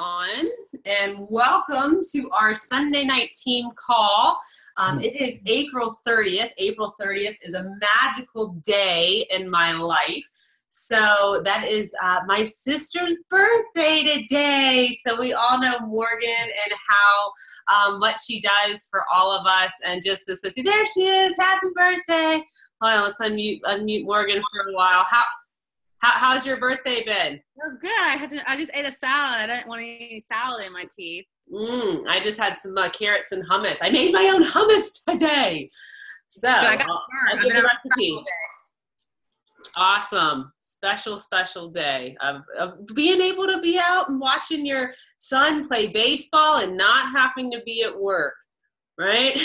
on and welcome to our Sunday night team call. Um, it is April 30th. April 30th is a magical day in my life. So that is uh, my sister's birthday today. So we all know Morgan and how um, much she does for all of us. And just to say, there she is. Happy birthday. Hold on, let's unmute, unmute Morgan for a while. How, how, how's your birthday been? It was good. I had to. I just ate a salad. I didn't want any salad in my teeth. Mm, I just had some uh, carrots and hummus. I made my own hummus today. So I got I'll, I'll give the recipe. Awesome. Special, special day of, of being able to be out and watching your son play baseball and not having to be at work right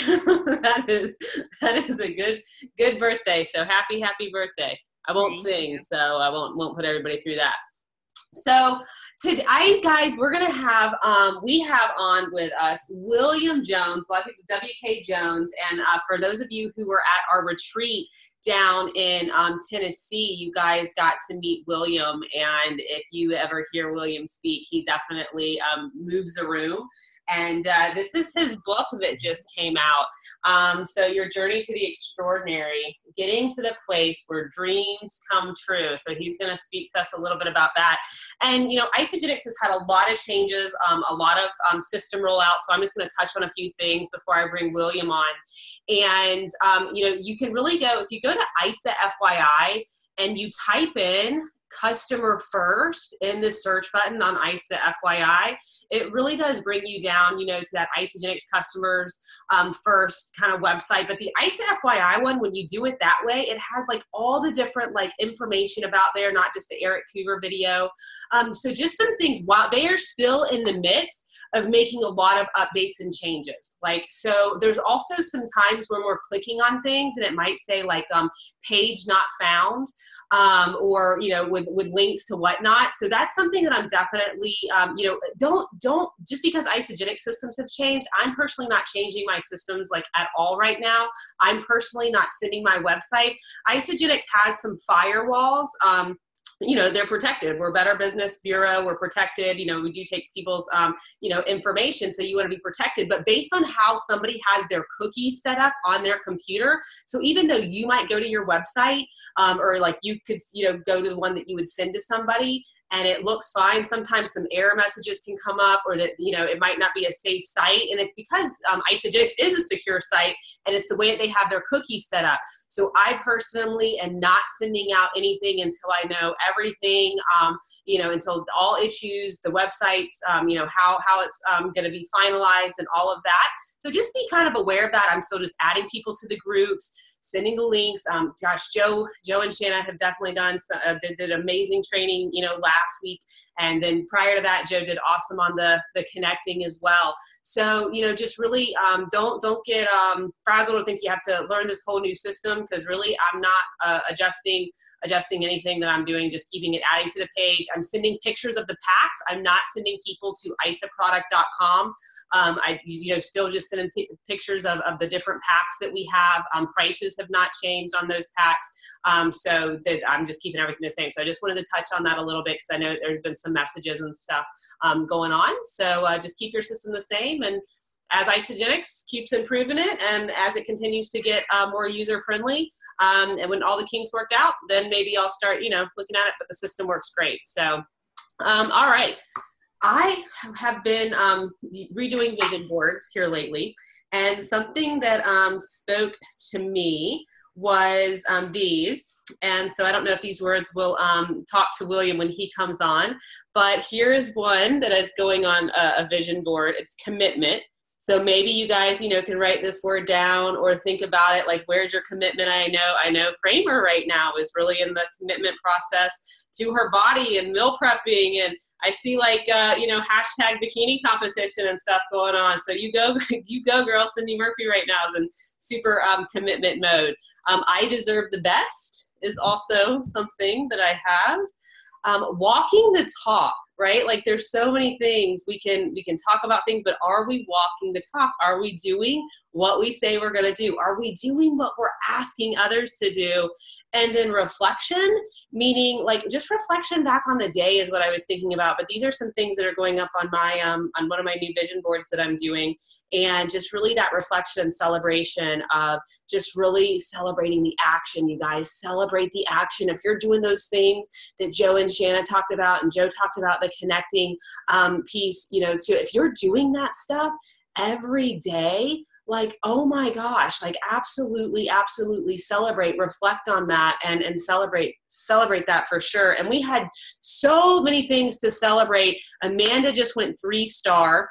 that is that is a good good birthday so happy happy birthday I won't Thank sing, you. so I won't won't put everybody through that. So today, guys, we're gonna have um, we have on with us William Jones, a lot of people, WK Jones, and uh, for those of you who were at our retreat down in um, Tennessee, you guys got to meet William. And if you ever hear William speak, he definitely um, moves a room. And uh, this is his book that just came out. Um, so, Your Journey to the Extraordinary, getting to the place where dreams come true. So, he's going to speak to us a little bit about that. And, you know, Isagenix has had a lot of changes, um, a lot of um, system rollout. So, I'm just going to touch on a few things before I bring William on. And, um, you know, you can really go, if you go to ISA FYI and you type in customer first in the search button on ISA FYI, it really does bring you down, you know, to that Isagenix customers um, first kind of website. But the ISA FYI one, when you do it that way, it has like all the different like information about there, not just the Eric Cougar video. Um, so just some things while they are still in the midst of making a lot of updates and changes. Like, so there's also some times when we're clicking on things and it might say like um, page not found um, or, you know, with, with links to whatnot. So that's something that I'm definitely, um, you know, don't, don't, just because Isagenix systems have changed, I'm personally not changing my systems like at all right now. I'm personally not sending my website. Isagenix has some firewalls. Um, you know they're protected. We're better business bureau. We're protected. You know we do take people's um, you know information so you want to be protected. But based on how somebody has their cookies set up on their computer so even though you might go to your website um, or like you could you know go to the one that you would send to somebody and it looks fine sometimes some error messages can come up or that you know it might not be a safe site and it's because um, Isagenix is a secure site and it's the way that they have their cookies set up so i personally am not sending out anything until i know everything, um, you know, until all issues, the websites, um, you know, how, how it's um, going to be finalized and all of that. So just be kind of aware of that. I'm still just adding people to the groups, sending the links. Um, gosh, Joe, Joe and Shanna have definitely done uh, did, did amazing training, you know, last week, and then prior to that, Joe did awesome on the the connecting as well. So you know, just really um, don't don't get um, frazzled or think you have to learn this whole new system because really, I'm not uh, adjusting adjusting anything that I'm doing, just keeping it adding to the page. I'm sending pictures of the packs. I'm not sending people to isaproduct.com. Um, I, you know, still just sending p- pictures of, of the different packs that we have. Um, prices have not changed on those packs. Um, so I'm just keeping everything the same. So I just wanted to touch on that a little bit because I know there's been some messages and stuff um, going on. So uh, just keep your system the same and as Isagenix keeps improving it and as it continues to get uh, more user friendly, um, and when all the kinks worked out, then maybe I'll start, you know, looking at it. But the system works great. So, um, all right. I have been um, redoing vision boards here lately, and something that um, spoke to me was um, these. And so I don't know if these words will um, talk to William when he comes on, but here is one that is going on a, a vision board. It's commitment. So maybe you guys, you know, can write this word down or think about it like where's your commitment? I know I know Framer right now is really in the commitment process to her body and meal prepping and I see like uh, you know hashtag bikini competition and stuff going on. So you go you go girl. Cindy Murphy right now is in super um, commitment mode. Um, I deserve the best is also something that I have. Um, walking the talk right? Like there's so many things we can we can talk about things but are we walking the talk? Are we doing what we say we're going to do? Are we doing what we're asking others to do? And then reflection meaning like just reflection back on the day is what i was thinking about but these are some things that are going up on my um on one of my new vision boards that i'm doing. And just really that reflection and celebration of just really celebrating the action you guys. Celebrate the action. If you're doing those things that joe and shanna talked about and joe talked about the connecting um, piece you know to if you're doing that stuff every day like oh my gosh like absolutely absolutely celebrate reflect on that and and celebrate celebrate that for sure. And we had so many things to celebrate. Amanda just went three star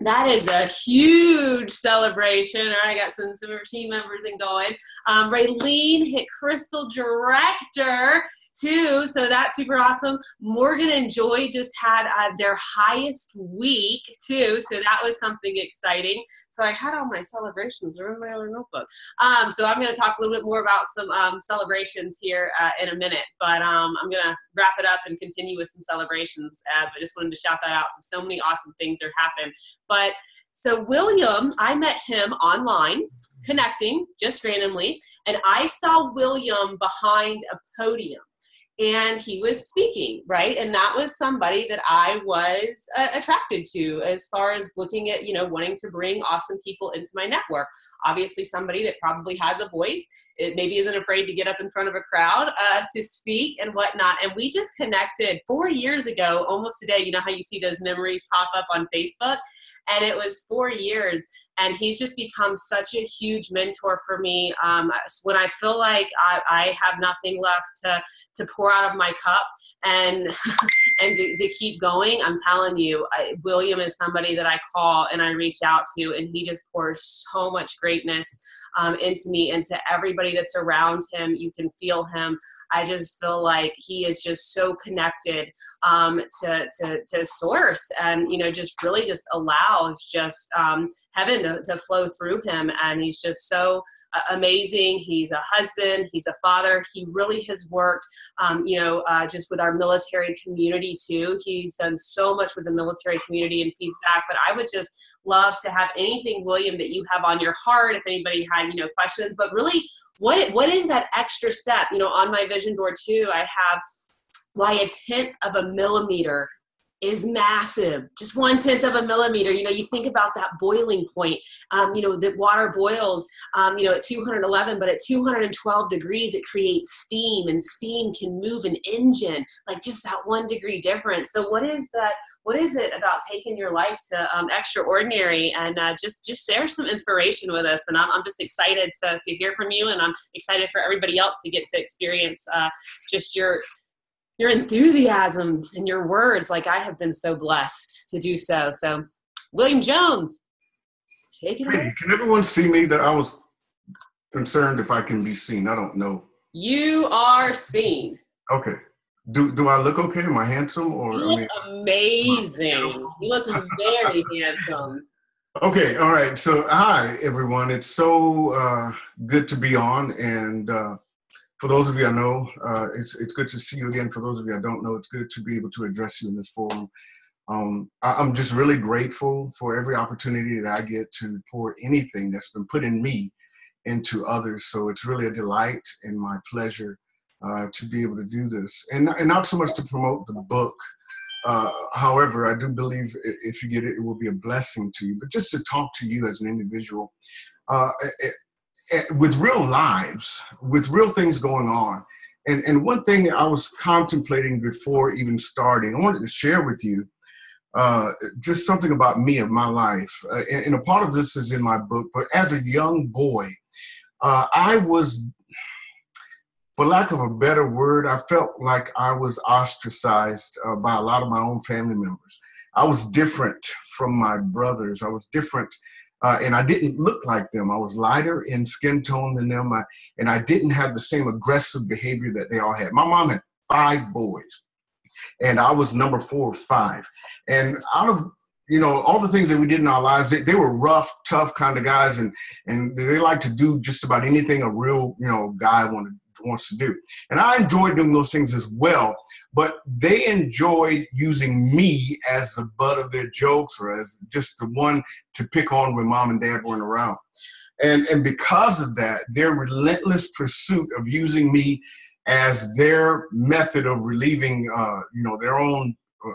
that is a huge celebration. All right, I got some, some of our team members in going. Um, Raylene hit Crystal Director too, so that's super awesome. Morgan and Joy just had uh, their highest week too, so that was something exciting. So I had all my celebrations are in my other notebook. Um, so I'm going to talk a little bit more about some um, celebrations here uh, in a minute, but um, I'm going to wrap it up and continue with some celebrations. Uh, I just wanted to shout that out. So, so many awesome things are happening. But so William, I met him online, connecting just randomly, and I saw William behind a podium and he was speaking right? And that was somebody that i was uh, attracted to as far as looking at you know wanting to bring awesome people into my network. Obviously somebody that probably has a voice it maybe isn't afraid to get up in front of a crowd uh, to speak and whatnot. And we just connected four years ago almost today. You know how you see those memories pop up on facebook and it was four years and he's just become such a huge mentor for me. Um, when i feel like I, I, have nothing left to, to pour out of my cup and and to, to, keep going i'm telling you I, william is somebody that i call and i reach out to and he just pours so much greatness um, into me and to everybody that's around him. You can feel him i just feel like he is just so connected um, to, to, to source and you know just really just allows just um, heaven to, to flow through him. And he's just so uh, amazing. He's a husband, he's a father. He really has worked, um, you know, uh, just with our military community too. He's done so much with the military community and feeds back. But I would just love to have anything, William, that you have on your heart if anybody had, you know, questions. But really, what what is that extra step? You know, on my vision board too, I have why a tenth of a millimeter is massive. Just one tenth of a millimeter. You know you think about that boiling point. Um, you know the water boils um, you know at 211 but at 212 degrees it creates steam and steam can move an engine like just that one degree difference. So what is that what is it about taking your life to um, extraordinary? And uh, just just share some inspiration with us. And I'm, I'm just excited to, to hear from you and i'm excited for everybody else to get to experience uh, just your your enthusiasm and your words like i have been so blessed to do so. So william jones take it away. can everyone see me? That i was concerned if i can be seen. I don't know. You are seen. Okay. Do do i look okay? Am i handsome? Or you look I mean, amazing. You look very handsome. Okay all right. So hi everyone. It's so uh, good to be on. And uh, for those of you I know, uh, it's it's good to see you again. For those of you I don't know, it's good to be able to address you in this forum. Um, I, am just really grateful for every opportunity that I get to pour anything that's been put in me into others. So it's really a delight and my pleasure uh, to be able to do this, and and not so much to promote the book. Uh, however, I do believe if you get it, it will be a blessing to you. But just to talk to you as an individual, uh, with real lives, with real things going on. And, and one thing I was contemplating before even starting, I wanted to share with you uh, just something about me of my life. Uh, and, and, a part of this is in my book, but as a young boy, uh, I was, for lack of a better word, I felt like I was ostracized uh, by a lot of my own family members. I was different from my brothers. I was different uh, and I didn't look like them. I was lighter in skin tone than them, I, and I didn't have the same aggressive behavior that they all had. My mom had five boys, and I was number four or five. And out of you know all the things that we did in our lives, they, they were rough, tough kind of guys, and and they like to do just about anything a real you know guy wanted wants to do. And I enjoyed doing those things as well, but they enjoyed using me as the butt of their jokes or as just the one to pick on when mom and dad weren't around. And, and because of that, their relentless pursuit of using me as their method of relieving, uh, you know, their own uh,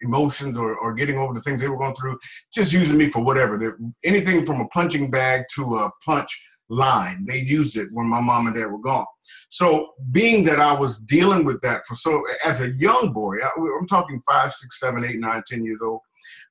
emotions or, or getting over the things they were going through, just using me for whatever. Anything from a punching bag to a punch line. They used it when my mom and dad were gone. So, being that I was dealing with that for so as a young boy, I, am talking five, six, seven, eight, nine, ten years old.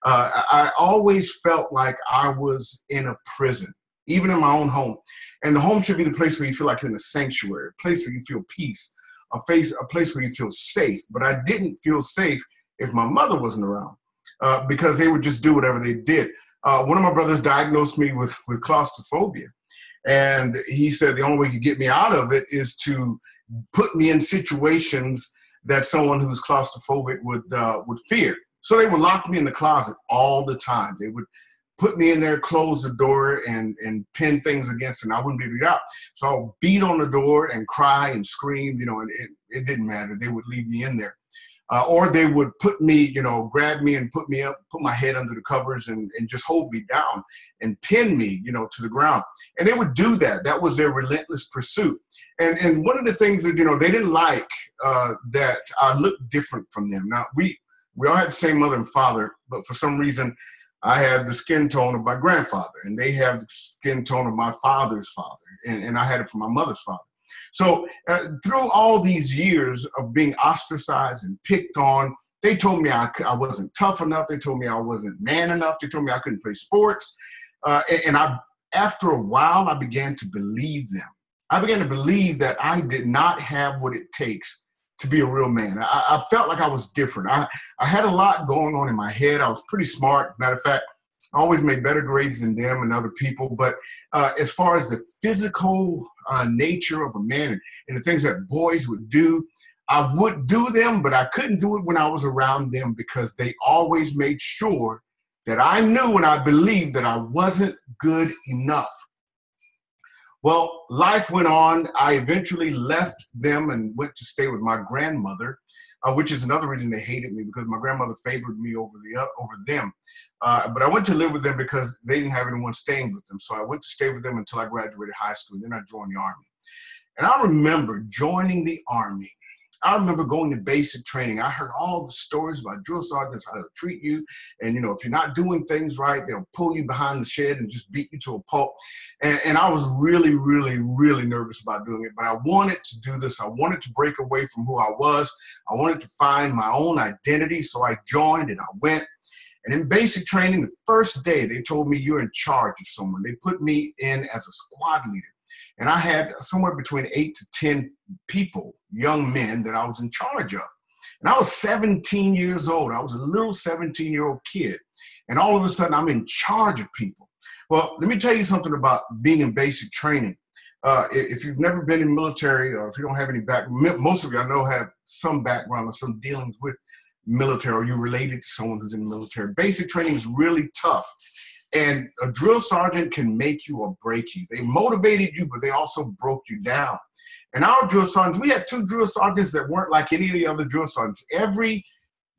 Uh, I always felt like I was in a prison, even in my own home. And the home should be the place where you feel like you're in a sanctuary, a place where you feel peace, a place, a place where you feel safe. But I didn't feel safe if my mother wasn't around uh, because they would just do whatever they did. Uh, one of my brothers diagnosed me with, with claustrophobia. And he said the only way you get me out of it is to put me in situations that someone who's claustrophobic would uh, would fear. So they would lock me in the closet all the time. They would put me in there, close the door, and and pin things against, and I wouldn't be able to get out. So I'll beat on the door and cry and scream, you know, and it, it didn't matter. They would leave me in there. Uh, or they would put me, you know, grab me and put me up, put my head under the covers and, and just hold me down and pin me, you know, to the ground. And they would do that. That was their relentless pursuit. And and one of the things that you know they didn't like uh, that I looked different from them. Now we we all had the same mother and father, but for some reason I had the skin tone of my grandfather, and they have the skin tone of my father's father, and, and I had it from my mother's father. So uh, through all these years of being ostracized and picked on, they told me I, I wasn't tough enough. They told me I wasn't man enough. They told me I couldn't play sports. Uh, and, and I, after a while, I began to believe them. I began to believe that I did not have what it takes to be a real man. I, I, felt like I was different. I, I had a lot going on in my head. I was pretty smart. Matter of fact, I always made better grades than them and other people. But uh, as far as the physical uh, nature of a man and, and the things that boys would do, I would do them, but I couldn't do it when I was around them because they always made sure that I knew and I believed that I wasn't good enough. Well, life went on. I eventually left them and went to stay with my grandmother, uh, which is another reason they hated me because my grandmother favored me over the over them. Uh, but I went to live with them because they didn't have anyone staying with them. So I went to stay with them until I graduated high school. And then I joined the army. And I remember joining the army I remember going to basic training. I heard all the stories about drill sergeants, how they'll treat you. And, you know, if you're not doing things right, they'll pull you behind the shed and just beat you to a pulp. And, and I was really, really, really nervous about doing it. But I wanted to do this. I wanted to break away from who I was. I wanted to find my own identity. So I joined and I went. And in basic training, the first day, they told me you're in charge of someone. They put me in as a squad leader. And I had somewhere between eight to 10 people, young men, that I was in charge of. And I was 17 years old. I was a little 17 year old kid. And all of a sudden, I'm in charge of people. Well, let me tell you something about being in basic training. Uh, if you've never been in military or if you don't have any background, most of you I know have some background or some dealings with military or you're related to someone who's in the military. Basic training is really tough. And a drill sergeant can make you or break you. They motivated you, but they also broke you down. And our drill sergeants, we had two drill sergeants that weren't like any of the other drill sergeants. Every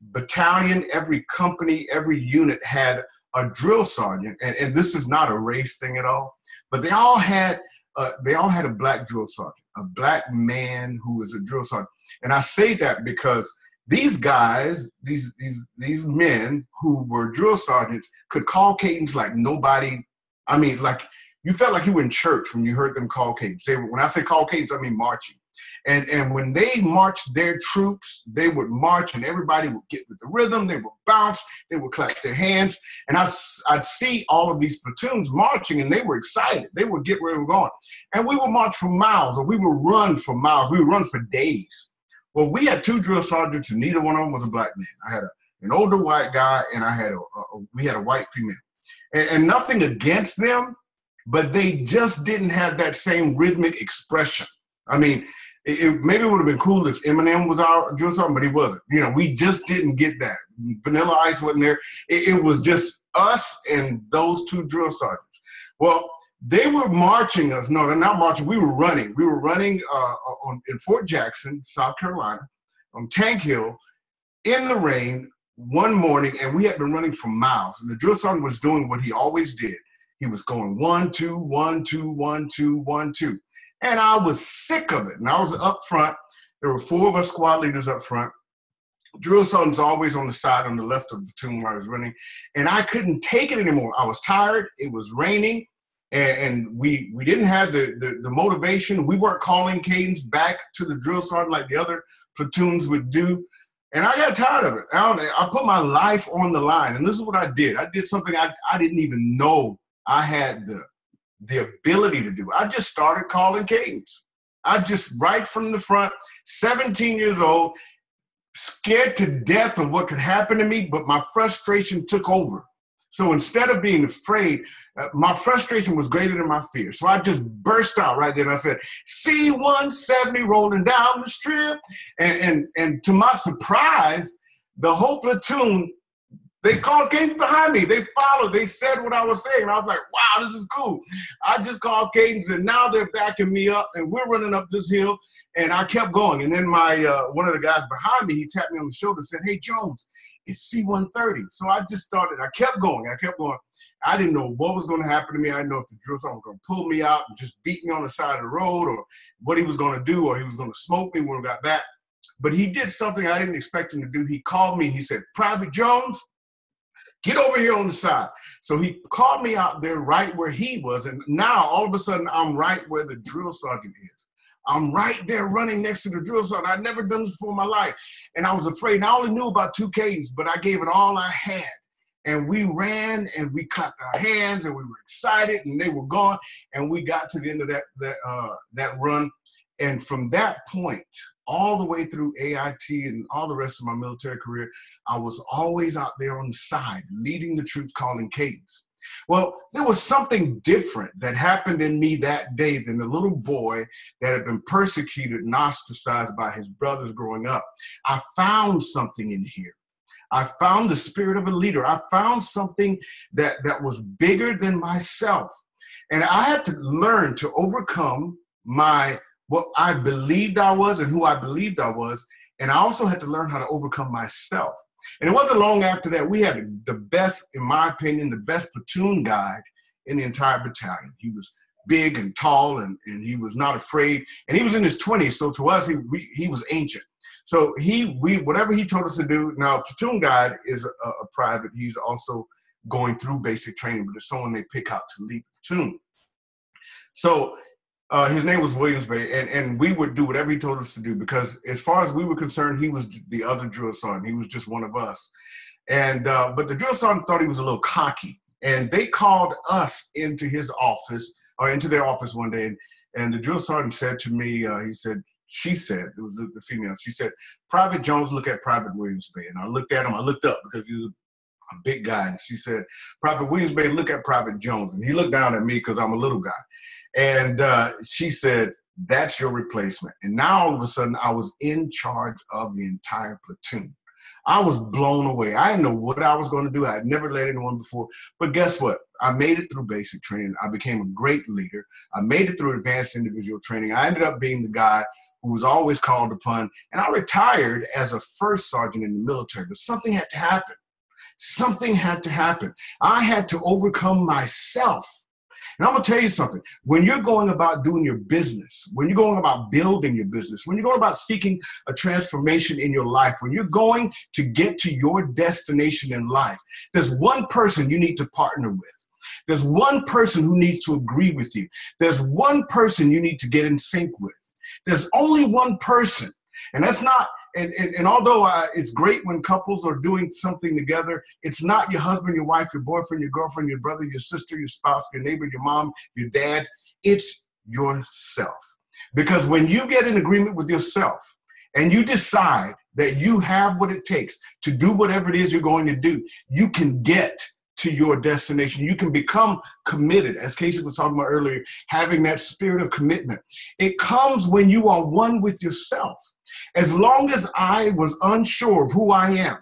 battalion, every company, every unit had a drill sergeant, and, and this is not a race thing at all, but they all had uh, they all had a black drill sergeant, a black man who was a drill sergeant. And I say that because these guys, these these these men who were drill sergeants, could call cadence like nobody. I mean, like you felt like you were in church when you heard them call cadence. They, when I say call cadence, I mean marching. And and when they marched their troops, they would march, and everybody would get with the rhythm. They would bounce. They would clap their hands, and I I'd see all of these platoons marching, and they were excited. They would get where we were going, and we would march for miles, or we would run for miles. We would run for days. Well, we had two drill sergeants, and neither one of them was a black man. I had a, an older white guy, and I had a, a we had a white female, and, and nothing against them, but they just didn't have that same rhythmic expression. I mean, it, it, maybe it would have been cool if Eminem was our drill sergeant, but he wasn't. You know, we just didn't get that. Vanilla Ice wasn't there. It, it was just us and those two drill sergeants. Well, they were marching us. No, they're not marching. We were running. We were running uh, on, in Fort Jackson, South Carolina, on Tank Hill, in the rain one morning, and we had been running for miles. And the drill sergeant was doing what he always did. He was going one, two, one, two, one, two, one, two. And I was sick of it. And I was up front. There were four of us squad leaders up front. Drill sergeant's always on the side on the left of the platoon while I was running. And I couldn't take it anymore. I was tired. It was raining. And, and we we didn't have the, the, the motivation. We weren't calling cadence back to the drill sergeant like the other platoons would do. And I got tired of it. I, I put my life on the line. And this is what I did. I did something I, I didn't even know I had the the ability to do. I just started calling cadence. I just right from the front, 17 years old, scared to death of what could happen to me, but my frustration took over. So instead of being afraid, uh, my frustration was greater than my fear. So I just burst out right there I said, C-170 rolling down the strip. And, and, and to my surprise, the whole platoon they called cadence behind me. They followed. They said what I was saying. I was like, wow, this is cool. I just called cadence, and now they're backing me up, and we're running up this hill. And I kept going. And then my uh, one of the guys behind me, he tapped me on the shoulder and said, hey, Jones, it's C-130. So I just started. I kept going. I kept going. I didn't know what was going to happen to me. I didn't know if the drill sergeant was going to pull me out and just beat me on the side of the road or what he was going to do or he was going to smoke me when we got back. But he did something I didn't expect him to do. He called me. He said, Private Jones, Get over here on the side. So he called me out there right where he was. And now all of a sudden I'm right where the drill sergeant is. I'm right there running next to the drill sergeant. I'd never done this before in my life. And I was afraid. I only knew about two cadence, but I gave it all I had. And we ran and we clapped our hands and we were excited and they were gone. And we got to the end of that, that, uh, that run. And from that point, all the way through AIT and all the rest of my military career, I was always out there on the side, leading the troops, calling cadence. Well, there was something different that happened in me that day than the little boy that had been persecuted and ostracized by his brothers growing up. I found something in here. I found the spirit of a leader. I found something that, that was bigger than myself. And I had to learn to overcome my what I believed I was and who I believed I was. And I also had to learn how to overcome myself. And it wasn't long after that we had the best, in my opinion, the best platoon guide in the entire battalion. He was big and tall and, and he was not afraid. And he was in his 20s, so to us, he, we, he was ancient. So he, we, whatever he told us to do, now platoon guide is a, a private, he's also going through basic training, but it's someone they pick out to lead the platoon. So uh, his name was Williams Bay, and, and we would do whatever he told us to do because, as far as we were concerned, he was the other drill sergeant. He was just one of us. And uh, but the drill sergeant thought he was a little cocky, and they called us into his office or into their office one day, and, and the drill sergeant said to me, uh, he said, she said, it was the, the female, she said, Private Jones, look at Private Williams Bay. And I looked at him, I looked up because he was a big guy. And she said, Private Williams Bay, look at Private Jones. And he looked down at me because I'm a little guy. And uh, she said, That's your replacement. And now all of a sudden, I was in charge of the entire platoon. I was blown away. I didn't know what I was going to do. I had never led anyone before. But guess what? I made it through basic training. I became a great leader. I made it through advanced individual training. I ended up being the guy who was always called upon. And I retired as a first sergeant in the military. But something had to happen. Something had to happen. I had to overcome myself and I'm gonna tell you something. When you're going about doing your business, when you're going about building your business, when you're going about seeking a transformation in your life, when you're going to get to your destination in life, there's one person you need to partner with. There's one person who needs to agree with you. There's one person you need to get in sync with. There's only one person. And that's not and, and, and although uh, it's great when couples are doing something together, it's not your husband, your wife, your boyfriend, your girlfriend, your brother, your sister, your spouse, your neighbor, your mom, your dad. It's yourself. Because when you get in agreement with yourself and you decide that you have what it takes to do whatever it is you're going to do, you can get to your destination. You can become committed, as Casey was talking about earlier, having that spirit of commitment. It comes when you are one with yourself. As long as I was unsure of who I am,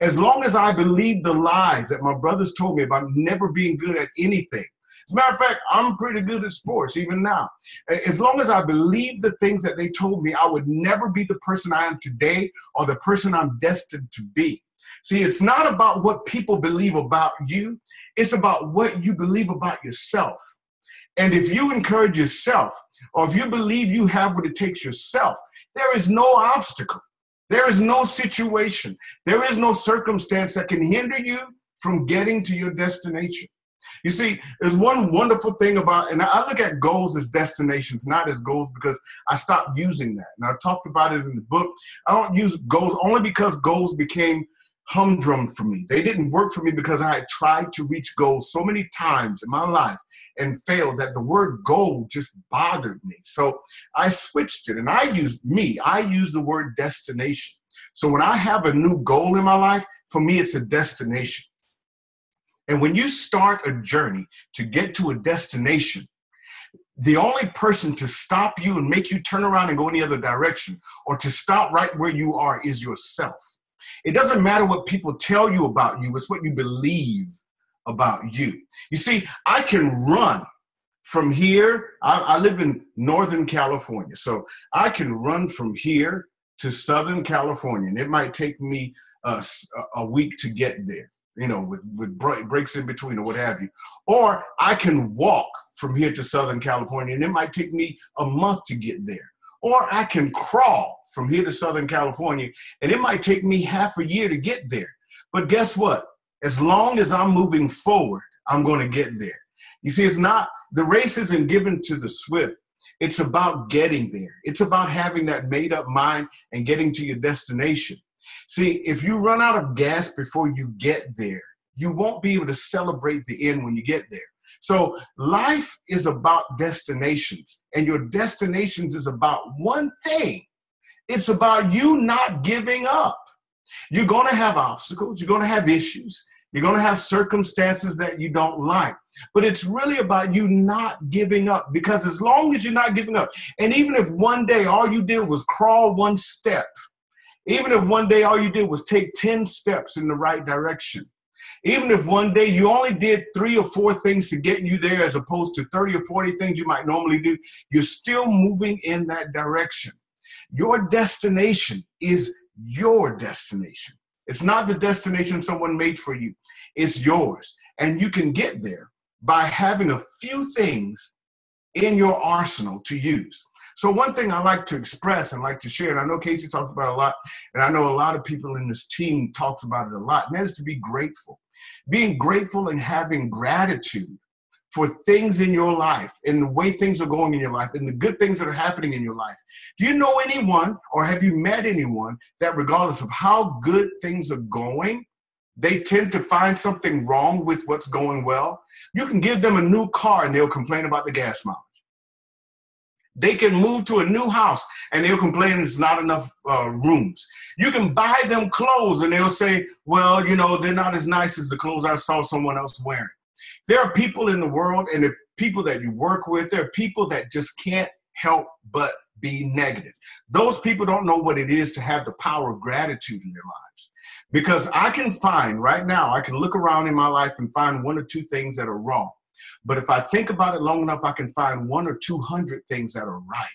as long as I believed the lies that my brothers told me about never being good at anything, As a matter of fact, I'm pretty good at sports even now. As long as I believe the things that they told me, I would never be the person I am today or the person I'm destined to be. See, it's not about what people believe about you, it's about what you believe about yourself. And if you encourage yourself, or if you believe you have what it takes yourself, there is no obstacle, there is no situation, there is no circumstance that can hinder you from getting to your destination. You see, there's one wonderful thing about, and I look at goals as destinations, not as goals, because I stopped using that. And I talked about it in the book. I don't use goals only because goals became humdrum for me. They didn't work for me because I had tried to reach goals so many times in my life and failed that the word goal just bothered me. So I switched it and I use me, I use the word destination. So when I have a new goal in my life, for me, it's a destination. And when you start a journey to get to a destination, the only person to stop you and make you turn around and go any other direction or to stop right where you are is yourself. It doesn't matter what people tell you about you, it's what you believe about you. You see, I can run from here. I, I live in Northern California, so I can run from here to Southern California, and it might take me uh, a week to get there you know, with, with breaks in between or what have you. Or I can walk from here to Southern California and it might take me a month to get there or I can crawl from here to Southern California, and it might take me half a year to get there. But guess what? As long as I'm moving forward, I'm going to get there. You see, it's not, the race isn't given to the swift. It's about getting there. It's about having that made up mind and getting to your destination. See, if you run out of gas before you get there, you won't be able to celebrate the end when you get there. So life is about destinations, and your destinations is about one thing. It's about you not giving up. You're going to have obstacles, you're going to have issues, you're going to have circumstances that you don't like. But it's really about you not giving up because as long as you're not giving up, and even if one day all you did was crawl one step, even if one day all you did was take 10 steps in the right direction, even if one day you only did three or four things to get you there as opposed to 30 or 40 things you might normally do, you're still moving in that direction. Your destination is your destination. It's not the destination someone made for you, it's yours. And you can get there by having a few things in your arsenal to use. So one thing I like to express and like to share, and I know Casey talks about a lot, and I know a lot of people in this team talks about it a lot, and that is to be grateful. Being grateful and having gratitude for things in your life and the way things are going in your life and the good things that are happening in your life. Do you know anyone or have you met anyone that, regardless of how good things are going, they tend to find something wrong with what's going well? You can give them a new car and they'll complain about the gas mileage. They can move to a new house and they'll complain there's not enough uh, rooms. You can buy them clothes and they'll say, well, you know, they're not as nice as the clothes I saw someone else wearing. There are people in the world and the people that you work with, there are people that just can't help but be negative. Those people don't know what it is to have the power of gratitude in their lives. Because I can find right now, I can look around in my life and find one or two things that are wrong. But if I think about it long enough, I can find one or 200 things that are right.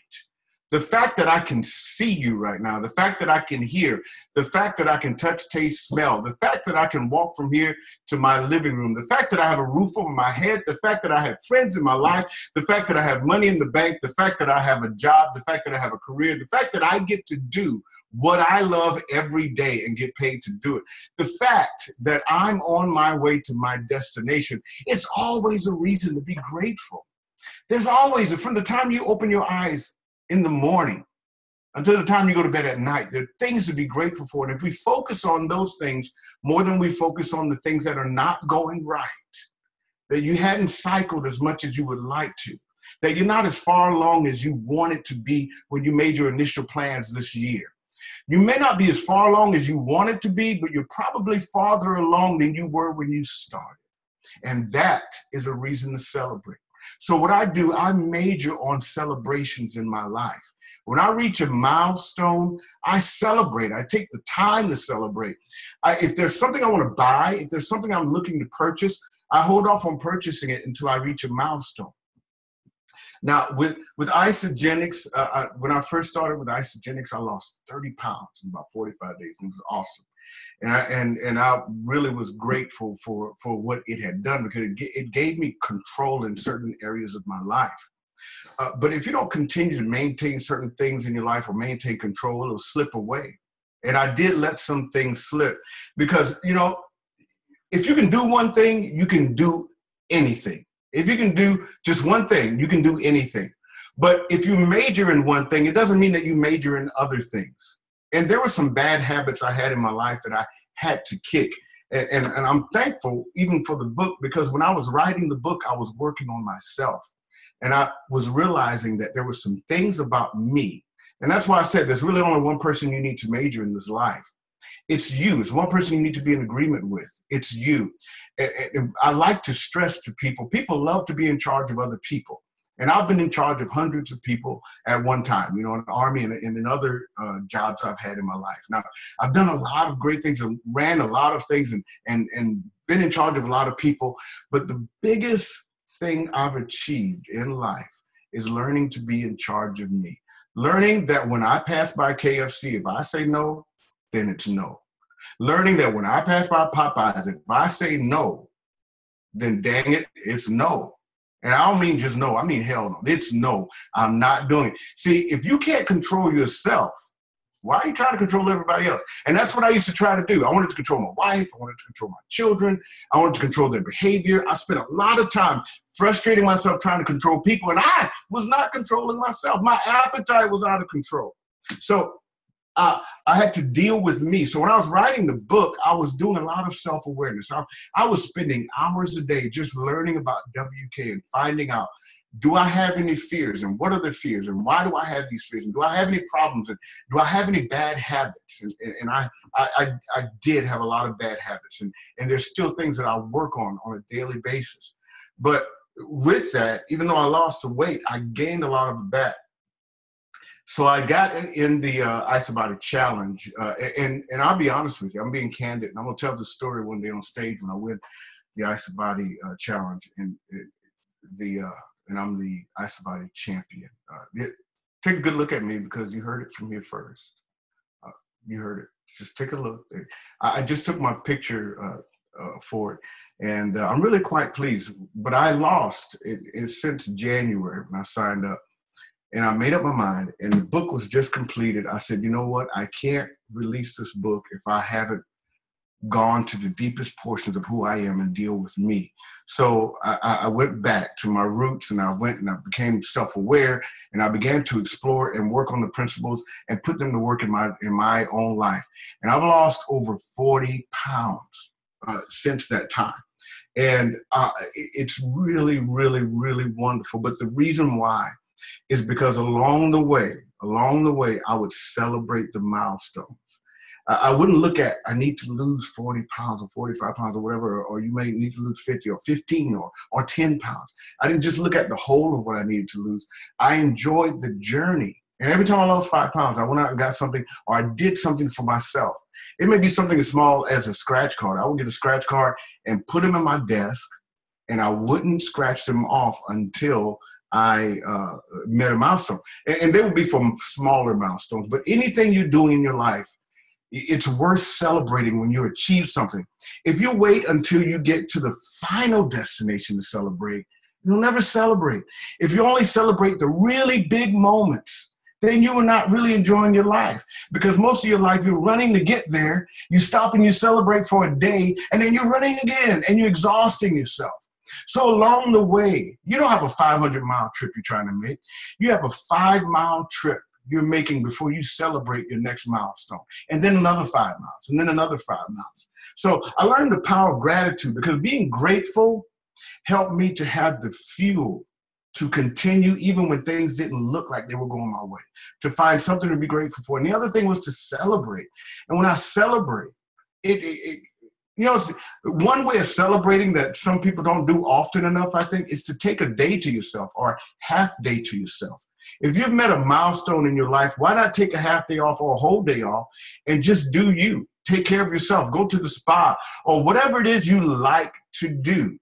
The fact that I can see you right now, the fact that I can hear, the fact that I can touch, taste, smell, the fact that I can walk from here to my living room, the fact that I have a roof over my head, the fact that I have friends in my life, the fact that I have money in the bank, the fact that I have a job, the fact that I have a career, the fact that I get to do what I love every day and get paid to do it. The fact that I'm on my way to my destination, it's always a reason to be grateful. There's always, from the time you open your eyes in the morning until the time you go to bed at night, there are things to be grateful for. And if we focus on those things more than we focus on the things that are not going right, that you hadn't cycled as much as you would like to, that you're not as far along as you wanted to be when you made your initial plans this year you may not be as far along as you wanted to be, but you're probably farther along than you were when you started. And that is a reason to celebrate. So, what I do, I major on celebrations in my life. When I reach a milestone, I celebrate. I take the time to celebrate. I, if there's something I want to buy, if there's something I'm looking to purchase, I hold off on purchasing it until I reach a milestone. Now, with with Isagenix, uh, I, when I first started with Isagenix, I lost 30 pounds in about 45 days. It was awesome, and I and and I really was grateful for for what it had done because it, it gave me control in certain areas of my life. Uh, but if you don't continue to maintain certain things in your life or maintain control, it'll slip away. And I did let some things slip because you know, if you can do one thing, you can do anything. If you can do just one thing, you can do anything. But if you major in one thing, it doesn't mean that you major in other things. And there were some bad habits I had in my life that I had to kick. And, and, and I'm thankful even for the book because when I was writing the book, I was working on myself. And I was realizing that there were some things about me. And that's why I said there's really only one person you need to major in this life. It's you. It's one person you need to be in agreement with. It's you. I like to stress to people people love to be in charge of other people. And I've been in charge of hundreds of people at one time, you know, in the Army and, and in other uh, jobs I've had in my life. Now, I've done a lot of great things and ran a lot of things and, and, and been in charge of a lot of people. But the biggest thing I've achieved in life is learning to be in charge of me. Learning that when I pass by KFC, if I say no, then it's no. Learning that when I pass by Popeyes, if I say no, then dang it, it's no. And I don't mean just no, I mean hell no. It's no. I'm not doing it. See, if you can't control yourself, why are you trying to control everybody else? And that's what I used to try to do. I wanted to control my wife. I wanted to control my children. I wanted to control their behavior. I spent a lot of time frustrating myself trying to control people, and I was not controlling myself. My appetite was out of control. So uh, I had to deal with me. So when I was writing the book, I was doing a lot of self awareness. I, I was spending hours a day just learning about WK and finding out do I have any fears and what are the fears and why do I have these fears and do I have any problems and do I have any bad habits and, and, and I, I, I did have a lot of bad habits and, and there's still things that I work on on a daily basis. But with that, even though I lost the weight, I gained a lot of back. So I got in the uh, IsaBody challenge, uh, and and I'll be honest with you, I'm being candid, and I'm gonna tell the story one day on stage when I win the IsaBody uh, challenge, and the uh, and I'm the IsaBody champion. Uh, take a good look at me because you heard it from here first. Uh, you heard it. Just take a look. I, I just took my picture uh, for it, and I'm really quite pleased. But I lost it, it since January when I signed up and I made up my mind, and the book was just completed. I said, you know what? I can't release this book if I haven't gone to the deepest portions of who I am and deal with me. So I, I went back to my roots and I went and I became self-aware and I began to explore and work on the principles and put them to work in my in my own life. And I've lost over 40 pounds uh, since that time. And uh, it's really, really, really wonderful. But the reason why is because along the way, along the way, I would celebrate the milestones. I wouldn't look at I need to lose 40 pounds or 45 pounds or whatever, or you may need to lose 50 or 15 or, or 10 pounds. I didn't just look at the whole of what I needed to lose. I enjoyed the journey. And every time I lost five pounds, I went out and got something or I did something for myself. It may be something as small as a scratch card. I would get a scratch card and put them in my desk and I wouldn't scratch them off until I uh, met a milestone. And, and they will be from smaller milestones. But anything you're doing in your life, it's worth celebrating when you achieve something. If you wait until you get to the final destination to celebrate, you'll never celebrate. If you only celebrate the really big moments, then you are not really enjoying your life because most of your life you're running to get there. You stop and you celebrate for a day, and then you're running again and you're exhausting yourself. So along the way, you don't have a 500 mile trip you're trying to make. You have a five mile trip you're making before you celebrate your next milestone. And then another five miles, and then another five miles. So I learned the power of gratitude because being grateful helped me to have the fuel to continue even when things didn't look like they were going my way, to find something to be grateful for. And the other thing was to celebrate. And when I celebrate, it, it, it you know, one way of celebrating that some people don't do often enough, I think, is to take a day to yourself or half day to yourself. If you've met a milestone in your life, why not take a half day off or a whole day off and just do you? Take care of yourself, go to the spa, or whatever it is you like to do.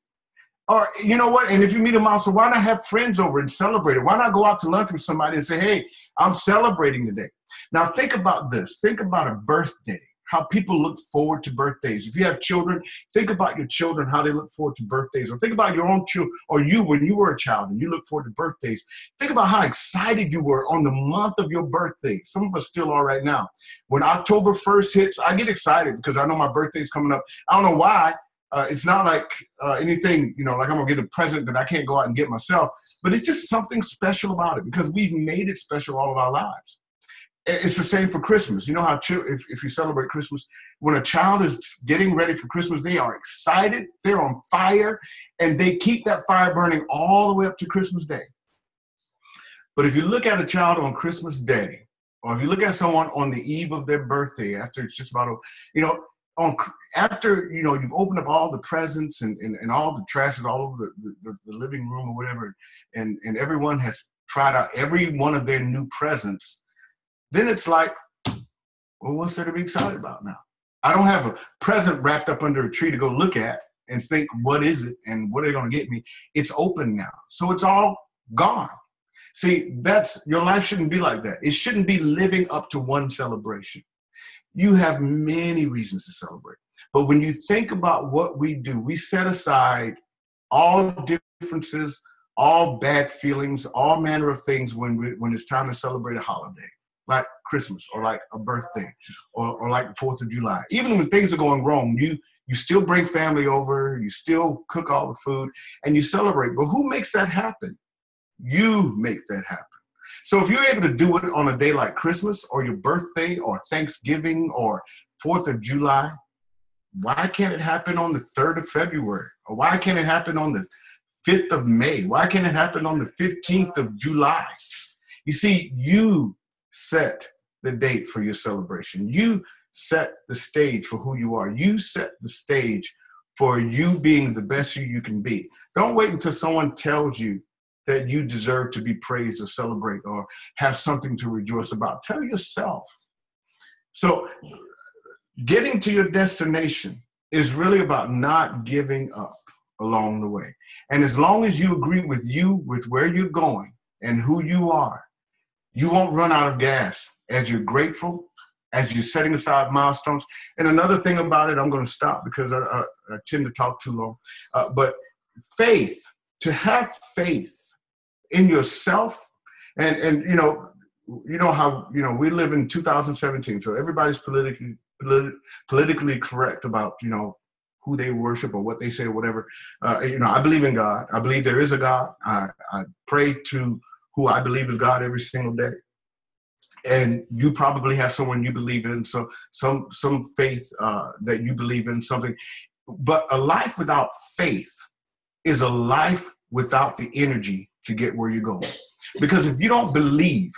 Or you know what? And if you meet a milestone, why not have friends over and celebrate it? Why not go out to lunch with somebody and say, "Hey, I'm celebrating today." Now think about this. Think about a birthday how people look forward to birthdays. If you have children, think about your children, how they look forward to birthdays. Or think about your own children, or you when you were a child and you look forward to birthdays. Think about how excited you were on the month of your birthday. Some of us still are right now. When October 1st hits, I get excited because I know my birthday is coming up. I don't know why. Uh, it's not like uh, anything, you know, like I'm gonna get a present that I can't go out and get myself, but it's just something special about it because we've made it special all of our lives it's the same for Christmas. You know how if, if you celebrate Christmas, when a child is getting ready for Christmas, they are excited, they're on fire, and they keep that fire burning all the way up to Christmas Day. But if you look at a child on Christmas Day, or if you look at someone on the eve of their birthday, after it's just about, you know, on after you know you've opened up all the presents and, and, and all the trash is all over the, the, the living room or whatever, and and everyone has tried out every one of their new presents then it's like, well, what's there to be excited about now? I don't have a present wrapped up under a tree to go look at and think, what is it and what are they going to get me? It's open now. So it's all gone. See, that's your life shouldn't be like that. It shouldn't be living up to one celebration. You have many reasons to celebrate. But when you think about what we do, we set aside all differences, all bad feelings, all manner of things when we, when it's time to celebrate a holiday like Christmas or like a birthday or, or like the Fourth of July. Even when things are going wrong, you you still bring family over, you still cook all the food, and you celebrate. But who makes that happen? You make that happen. So if you're able to do it on a day like Christmas or your birthday or Thanksgiving or Fourth of July, why can't it happen on the 3rd of February? Or why can't it happen on the 5th of May? Why can't it happen on the 15th of July? You see, you set the date for your celebration. You set the stage for who you are. You set the stage for you being the best you you can be. Don't wait until someone tells you that you deserve to be praised or celebrate or have something to rejoice about. Tell yourself. So, getting to your destination is really about not giving up along the way. And as long as you agree with you, with where you're going and who you are, you won't run out of gas as you're grateful, as you're setting aside milestones. And another thing about it, I'm going to stop because I, I, I tend to talk too long. Uh, but faith, to have faith in yourself, and and you know, you know how you know we live in 2017, so everybody's politically politi- politically correct about you know who they worship or what they say or whatever. Uh, you know, I believe in God. I believe there is a God. I, I pray to who I believe is God every single day. And you probably have someone you believe in, so some some faith uh, that you believe in something. But a life without faith is a life without the energy to get where you're going. Because if you don't believe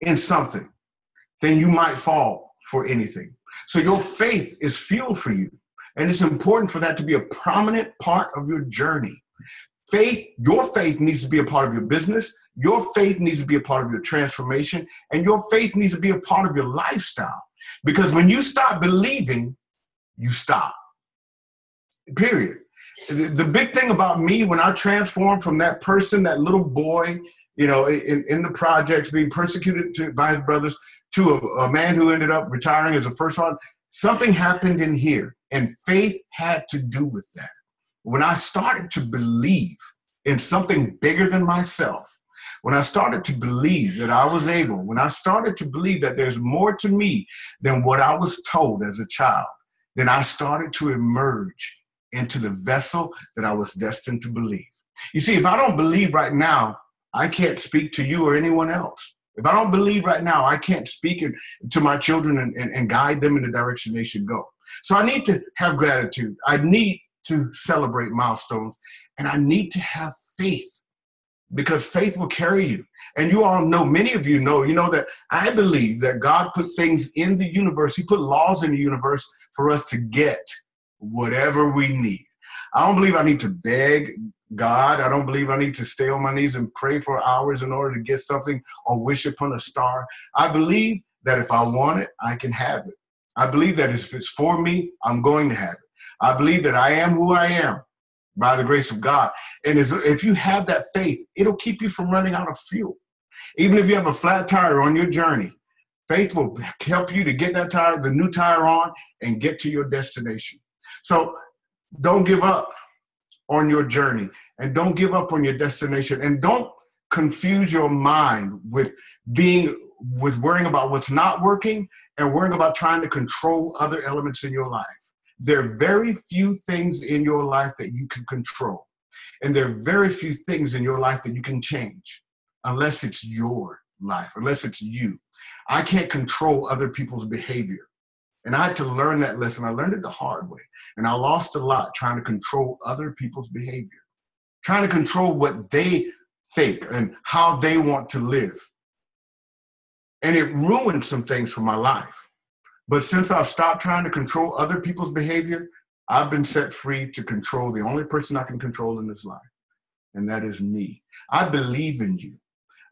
in something, then you might fall for anything. So your faith is fuel for you. And it's important for that to be a prominent part of your journey. Faith, your faith needs to be a part of your business. Your faith needs to be a part of your transformation, and your faith needs to be a part of your lifestyle. Because when you stop believing, you stop. Period. The big thing about me when I transformed from that person, that little boy, you know, in, in the projects, being persecuted to, by his brothers, to a, a man who ended up retiring as a first one, something happened in here, and faith had to do with that. When I started to believe in something bigger than myself, when I started to believe that I was able, when I started to believe that there's more to me than what I was told as a child, then I started to emerge into the vessel that I was destined to believe. You see, if I don't believe right now, I can't speak to you or anyone else. If I don't believe right now, I can't speak to my children and, and, and guide them in the direction they should go. So I need to have gratitude. I need to celebrate milestones, and I need to have faith because faith will carry you. And you all know, many of you know, you know that I believe that God put things in the universe, He put laws in the universe for us to get whatever we need. I don't believe I need to beg God. I don't believe I need to stay on my knees and pray for hours in order to get something or wish upon a star. I believe that if I want it, I can have it. I believe that if it's for me, I'm going to have it. I believe that I am who I am by the grace of God. And if you have that faith, it'll keep you from running out of fuel. Even if you have a flat tire on your journey, faith will help you to get that tire, the new tire on, and get to your destination. So don't give up on your journey and don't give up on your destination and don't confuse your mind with being with worrying about what's not working and worrying about trying to control other elements in your life. There are very few things in your life that you can control. And there are very few things in your life that you can change unless it's your life, unless it's you. I can't control other people's behavior. And I had to learn that lesson. I learned it the hard way. And I lost a lot trying to control other people's behavior, trying to control what they think and how they want to live. And it ruined some things for my life. But since I've stopped trying to control other people's behavior, I've been set free to control the only person I can control in this life, and that is me. I believe in you.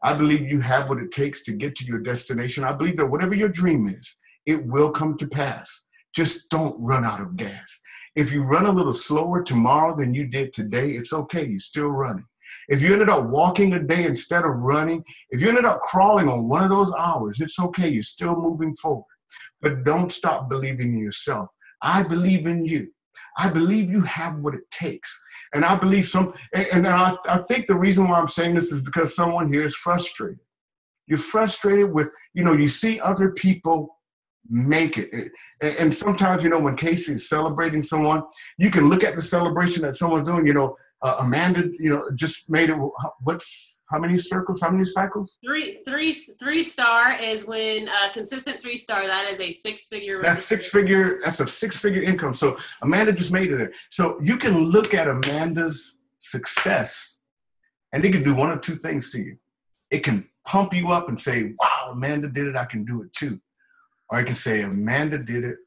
I believe you have what it takes to get to your destination. I believe that whatever your dream is, it will come to pass. Just don't run out of gas. If you run a little slower tomorrow than you did today, it's okay. You're still running. If you ended up walking a day instead of running, if you ended up crawling on one of those hours, it's okay. You're still moving forward. But don't stop believing in yourself. I believe in you. I believe you have what it takes. And I believe some, and I, I think the reason why I'm saying this is because someone here is frustrated. You're frustrated with, you know, you see other people make it. And sometimes, you know, when Casey is celebrating someone, you can look at the celebration that someone's doing, you know, uh, Amanda, you know, just made it. What's how many circles? How many cycles? Three, three, three star is when uh, consistent three star. That is a six figure. That's six figure. That's a six figure income. So Amanda just made it there. So you can look at Amanda's success, and it can do one of two things to you. It can pump you up and say, "Wow, Amanda did it. I can do it too," or it can say, "Amanda did it.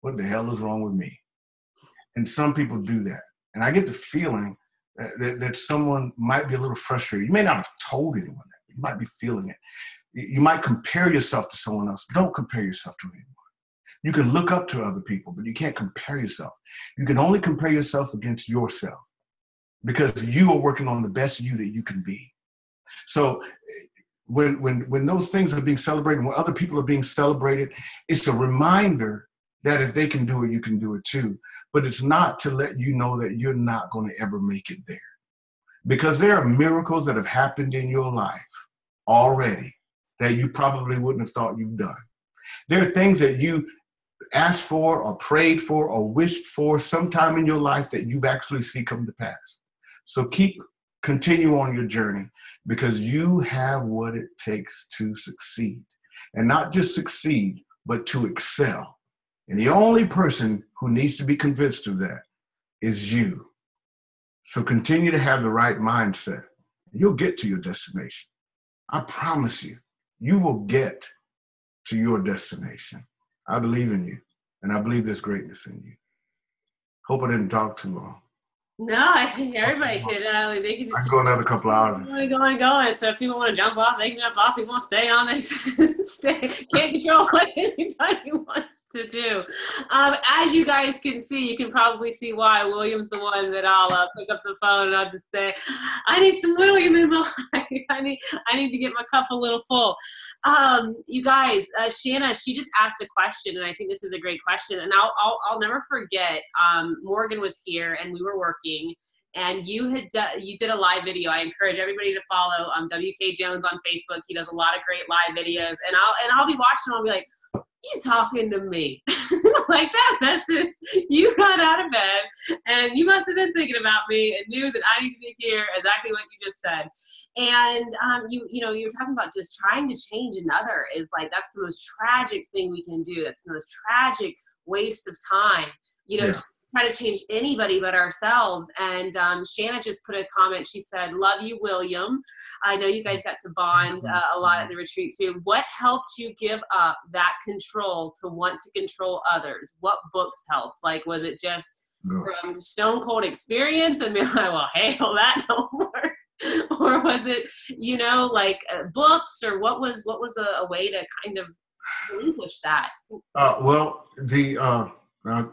What the hell is wrong with me?" And some people do that, and I get the feeling that, that someone might be a little frustrated. You may not have told anyone that. You might be feeling it. You might compare yourself to someone else. Don't compare yourself to anyone. You can look up to other people, but you can't compare yourself. You can only compare yourself against yourself because you are working on the best you that you can be. So eh, when when when those things are being celebrated, when other people are being celebrated, it's a reminder that if they can do it, you can do it too. But it's not to let you know that you're not going to ever make it there. Because there are miracles that have happened in your life already that you probably wouldn't have thought you've done. There are things that you asked for or prayed for or wished for sometime in your life that you've actually seen come to pass. So keep continue on your journey because you have what it takes to succeed. And not just succeed, but to excel. And the only person who needs to be convinced of that is you. So continue to have the right mindset. You'll get to your destination. I promise you, you will get to your destination. I believe in you, and I believe there's greatness in you. Hope I didn't talk too long. No, I think everybody could. Uh, they could just I can go another couple hours. Going, going, going. So if people want to jump off, they can jump off. People want to stay on, they stay. Can't control what anybody wants to do. Um, as you guys can see, you can probably see why William's the one that I'll uh, pick up the phone and I'll just say, "I need some William in my life. I need, I need to get my cup a little full." Um, you guys, uh, Shanna, she just asked a question, and I think this is a great question, and I'll, I'll, I'll never forget. Um, Morgan was here, and we were working working and you had you did a live video. I encourage everybody to follow um, WK Jones on Facebook. He does a lot of great live videos, and I'll and I'll be watching. I'll be like, "You talking to me?" like that message. You got out of bed, and you must have been thinking about me and knew that I need to be here. Exactly what you just said. And um, you you know you were talking about just trying to change another is like that's the most tragic thing we can do. That's the most tragic waste of time. You know, yeah try to change anybody but ourselves. And um, Shanna just put a comment. She said, Love you, William. I know you guys got to bond uh, a lot at the retreat too. What helped you give up that control to want to control others? What books helped? Like, was it just from stone cold experience and be like, well, hey, well, that don't work? or was it, you know, like uh, books or what was what was a, a way to kind of relinquish that? Uh, well, the uh, uh,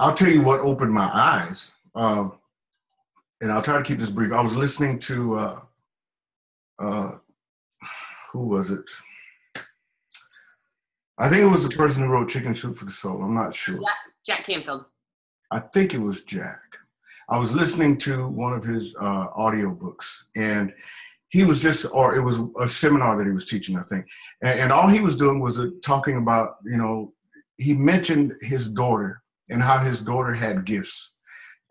I'll tell you what opened my eyes, um, and I'll try to keep this brief. I was listening to uh, uh, who was it? I think it was the person who wrote Chicken Soup for the Soul. I'm not sure. Jack, Jack Canfield. I think it was Jack. I was listening to one of his uh, audio books, and he was just, or it was a seminar that he was teaching, I think, and, and all he was doing was uh, talking about, you know, he mentioned his daughter and how his daughter had gifts,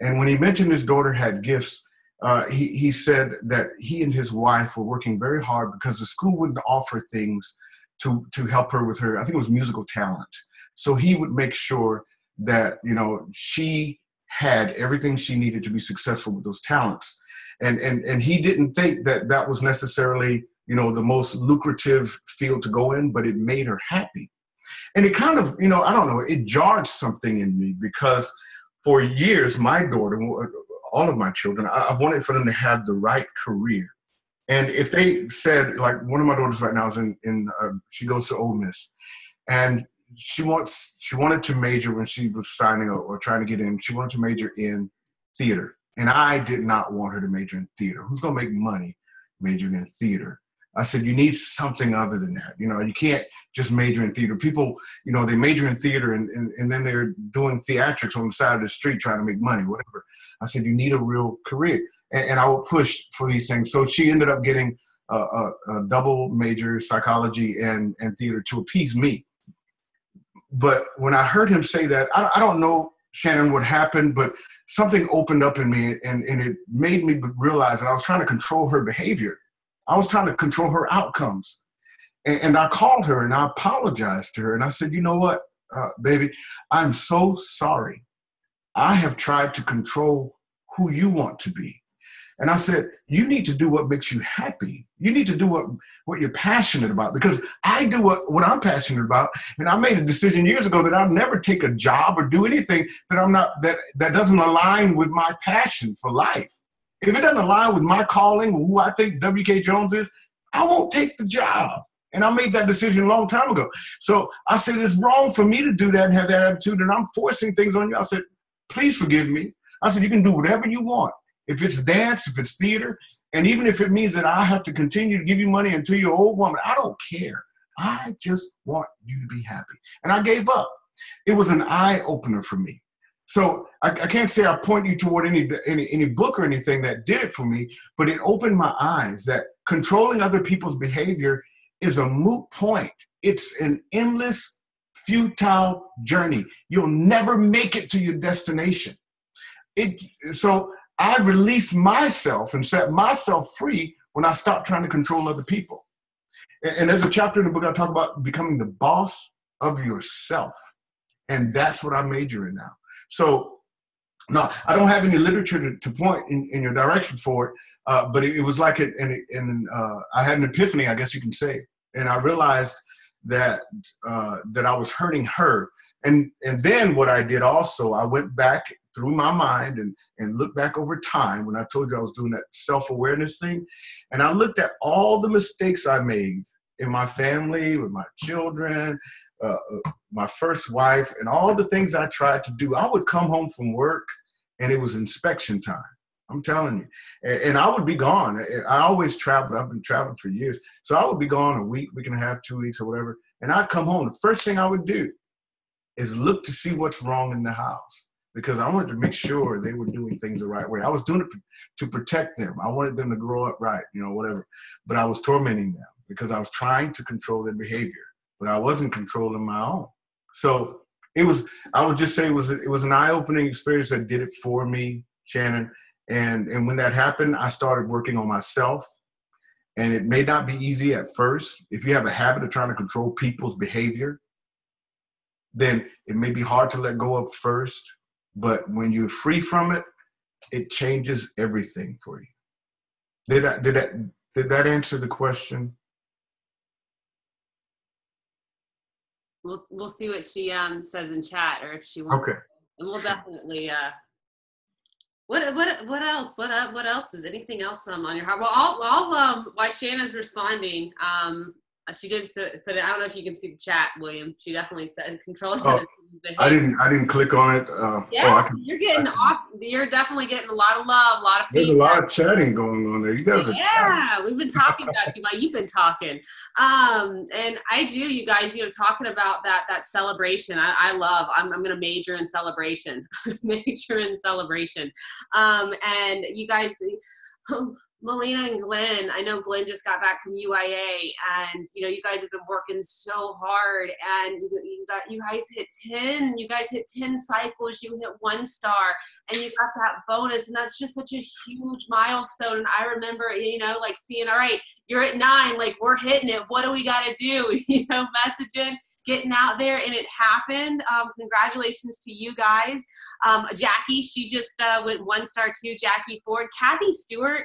and when he mentioned his daughter had gifts, uh, he he said that he and his wife were working very hard because the school wouldn't offer things to to help her with her. I think it was musical talent, so he would make sure that you know she had everything she needed to be successful with those talents. And and and he didn't think that that was necessarily you know the most lucrative field to go in but it made her happy and it kind of you know i don't know it jarred something in me because for years my daughter all of my children i've wanted for them to have the right career and if they said like one of my daughters right now is in in uh, she goes to Ole Miss and she wants she wanted to major when she was signing or, or trying to get in. She wanted to major in theater, and I did not want her to major in theater. Who's gonna make money majoring in theater? I said you need something other than that. You know, you can't just major in theater. People, you know, they major in theater and, and, and then they're doing theatrics on the side of the street trying to make money, whatever. I said you need a real career, and, and I would push for these things. So she ended up getting a, a, a double major psychology and and theater to appease me but when I heard him say that, I, I don't know, Shannon, what happened, but something opened up in me and, and it made me realize that I was trying to control her behavior. I was trying to control her outcomes. And, and I called her and I apologized to her and I said, you know what, uh, baby, I'm so sorry. I have tried to control who you want to be. And I said, you need to do what makes you happy. You need to do what, what you're passionate about because I do what, what I'm passionate about. And I made a decision years ago that I'll never take a job or do anything that I'm not that, that doesn't align with my passion for life. If it doesn't align with my calling, who I think WK Jones is, I won't take the job. And I made that decision a long time ago. So I said, it's wrong for me to do that and have that attitude, and I'm forcing things on you. I said, please forgive me. I said, you can do whatever you want if it's dance, if it's theater, and even if it means that I have to continue to give you money until you're old woman, I don't care. I just want you to be happy. And I gave up. It was an eye opener for me. So I, I, can't say I point you toward any, any any book or anything that did it for me, but it opened my eyes that controlling other people's behavior is a moot point. It's an endless, futile journey. You'll never make it to your destination. It so I released myself and set myself free when I stopped trying to control other people. And, and there's a chapter in the book I talk about becoming the boss of yourself. And that's what I major in now. So, no, I don't have any literature to, to point in, in your direction for it, uh, but it, it, was like it, and, and uh, I had an epiphany, I guess you can say. And I realized that uh, that I was hurting her. And and then what I did also, I went back through my mind and, and look back over time when I told you I was doing that self awareness thing. And I looked at all the mistakes I made in my family, with my children, uh, my first wife, and all the things I tried to do. I would come home from work and it was inspection time. I'm telling you. And, and, I would be gone. I always traveled. I've been traveling for years. So I would be gone a week, week and a half, two weeks, or whatever. And I'd come home. The first thing I would do is look to see what's wrong in the house because I wanted to make sure they were doing things the right way. I was doing it to protect them. I wanted them to grow up right, you know, whatever. But I was tormenting them because I was trying to control their behavior, but I wasn't controlling my own. So it was. I would just say it was. It was an eye-opening experience that did it for me, Shannon. And and when that happened, I started working on myself. And it may not be easy at first. If you have a habit of trying to control people's behavior, then it may be hard to let go of first but when you're free from it, it changes everything for you. Did that did that did that answer the question? We'll we'll see what she um says in chat or if she wants. Okay. and we'll definitely. Uh, what what what else? What uh, what else is anything else um, on your heart? Well, I'll, I'll um, while Shanna's responding, um, she did put it. I don't know if you can see the chat, William. She definitely said control. Oh, I didn't. I didn't click on it. Uh, yeah, oh, you're getting off. You're definitely getting a lot of love, a lot of feedback. There's a lot of chatting going on there. You guys are. Yeah, we've been talking about you. Like you've been talking, um, and I do. You guys, you know, talking about that that celebration. I, I love. I'm, I'm going to major in celebration. major in celebration, um, and you guys. Melina and Glenn, I know Glenn just got back from UIA, and you know you guys have been working so hard, and you, you got you guys hit ten, you guys hit ten cycles, you hit one star, and you got that bonus, and that's just such a huge milestone. And I remember, you know, like seeing, all right, you're at nine, like we're hitting it. What do we got to do? You know, messaging, getting out there, and it happened. Um, congratulations to you guys, um, Jackie. She just uh, went one star too. Jackie Ford, Kathy Stewart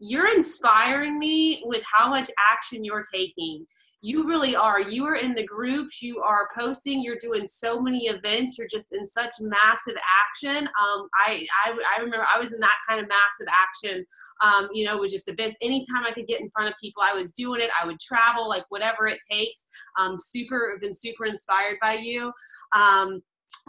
you're inspiring me with how much action you're taking. You really are. You are in the groups, you are posting, you're doing so many events, you're just in such massive action. Um, I, I, I remember I was in that kind of massive action, um, you know, with just events. Anytime I could get in front of people, I was doing it. I would travel, like whatever it takes. Um, super, been super inspired by you. Um,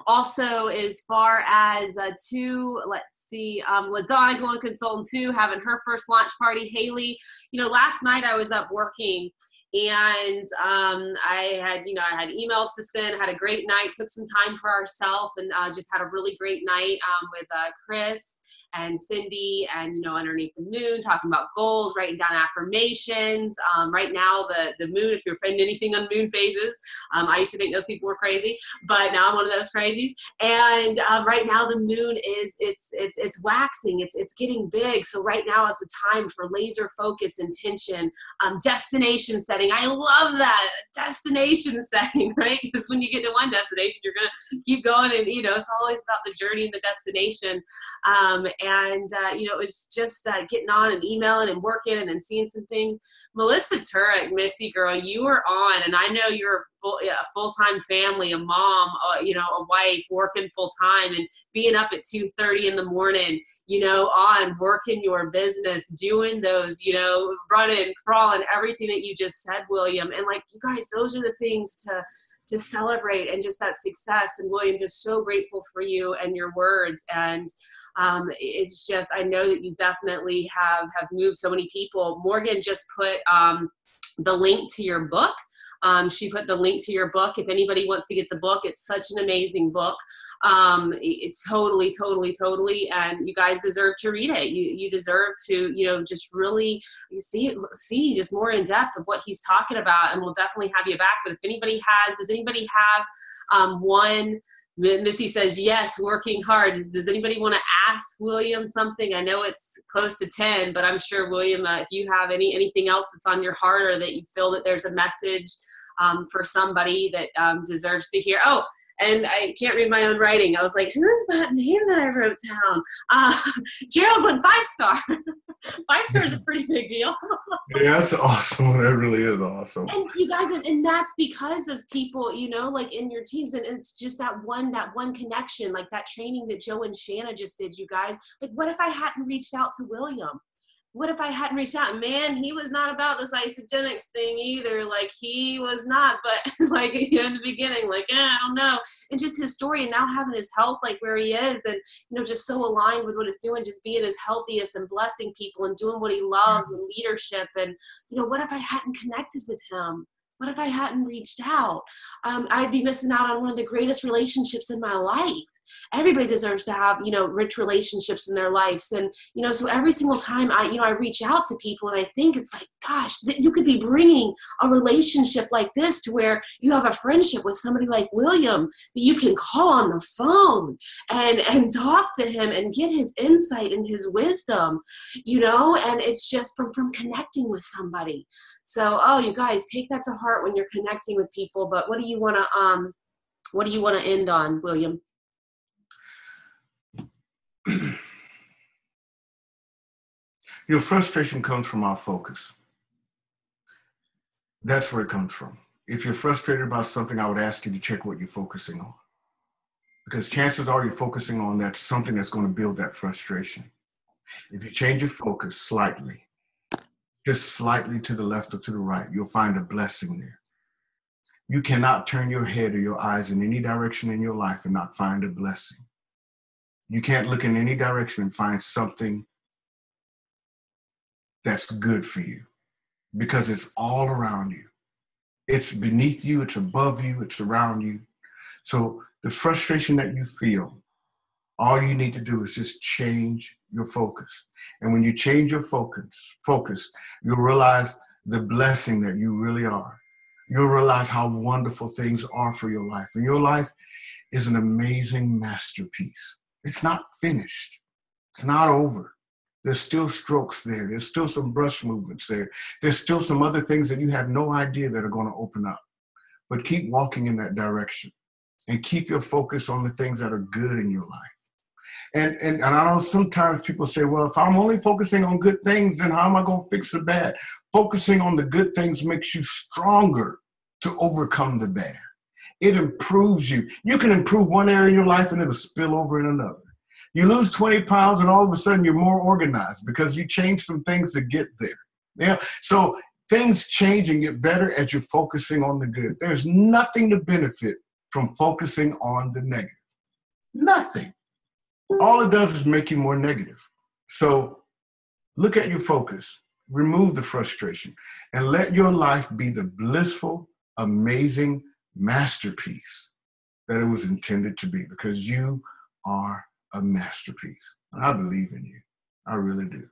also as far as uh, two let's see um, ladonna going consultant two having her first launch party haley you know last night i was up working and um, I had, you know, I had emails to send. Had a great night. Took some time for ourselves, and uh, just had a really great night um, with uh, Chris and Cindy and you know underneath the moon talking about goals writing down affirmations. Um, right now the the moon if you're finding anything on moon phases um, I used to think those people were crazy but now I'm one of those crazies. And um, right now the moon is it's it's it's waxing it's it's getting big. So right now is the time for laser focus intention um, destination setting. I love that destination setting right? Because when you get to one destination you're gonna keep going and you know it's always about the journey and the destination. Um, and uh, you know it was just uh, getting on and emailing and working and then seeing some things melissa turek missy girl you were on and i know you're a full-time family a mom uh, you know a wife working full-time and being up at 2.30 in the morning you know on working your business doing those you know running crawling everything that you just said william. And like you guys those are the things to to celebrate and just that success. And william just so grateful for you and your words. And um, it's just i know that you definitely have have moved so many people. Morgan just put um, the link to your book. Um, she put the link to your book. If anybody wants to get the book, it's such an amazing book. Um, it's totally, totally, totally, and you guys deserve to read it. You you deserve to you know just really see see just more in depth of what he's talking about, and we'll definitely have you back. But if anybody has, does anybody have um, one? Missy says, yes, working hard. Does, anybody want to ask William something? I know it's close to 10, but I'm sure, William, uh, if you have any anything else that's on your heart or that you feel that there's a message um, for somebody that um, deserves to hear. Oh, and I can't read my own writing. I was like, who is that name that I wrote down? Uh, Gerald went five star. five star is a pretty big deal. yeah, that's awesome. That really is awesome. And you guys, and, and that's because of people, you know, like in your teams, and it's just that one, that one connection, like that training that Joe and Shanna just did. You guys, like, what if I hadn't reached out to William? What if I hadn't reached out? Man, he was not about this Isagenix thing either. Like he was not, but like in the beginning, like eh, I don't know. And just his story, and now having his health like where he is, and you know, just so aligned with what he's doing, just being his healthiest and blessing people and doing what he loves and leadership. And you know, what if I hadn't connected with him? What if I hadn't reached out? Um, I'd be missing out on one of the greatest relationships in my life everybody deserves to have you know rich relationships in their lives. And you know so every single time i you know i reach out to people and i think it's like gosh that you could be bringing a relationship like this to where you have a friendship with somebody like william that you can call on the phone and and talk to him and get his insight and his wisdom you know? And it's just from from connecting with somebody. So oh you guys take that to heart when you're connecting with people. But what do you want to um what do you want to end on william Your frustration comes from our focus. That's where it comes from. If you're frustrated about something, I would ask you to check what you're focusing on. because chances are you're focusing on that something that's going to build that frustration. If you change your focus slightly, just slightly to the left or to the right, you'll find a blessing there. You cannot turn your head or your eyes in any direction in your life and not find a blessing. You can't look in any direction and find something that's good for you because it's all around you. It's beneath you, it's above you, it's around you. So the frustration that you feel, all you need to do is just change your focus. And when you change your focus, focus, you'll realize the blessing that you really are. You'll realize how wonderful things are for your life. And your life is an amazing masterpiece. It's not finished. It's not over. There's still strokes there. There's still some brush movements there. There's still some other things that you have no idea that are going to open up. But keep walking in that direction and keep your focus on the things that are good in your life. And, and, and I know sometimes people say, well, if I'm only focusing on good things, then how am I going to fix the bad? Focusing on the good things makes you stronger to overcome the bad. It improves you. You can improve one area in your life and it'll spill over in another. You lose 20 pounds and all of a sudden you're more organized because you change some things to get there. Yeah. So things change and get better as you're focusing on the good. There's nothing to benefit from focusing on the negative. Nothing. All it does is make you more negative. So look at your focus, remove the frustration, and let your life be the blissful, amazing masterpiece that it was intended to be because you are a masterpiece. And I believe in you. I really do.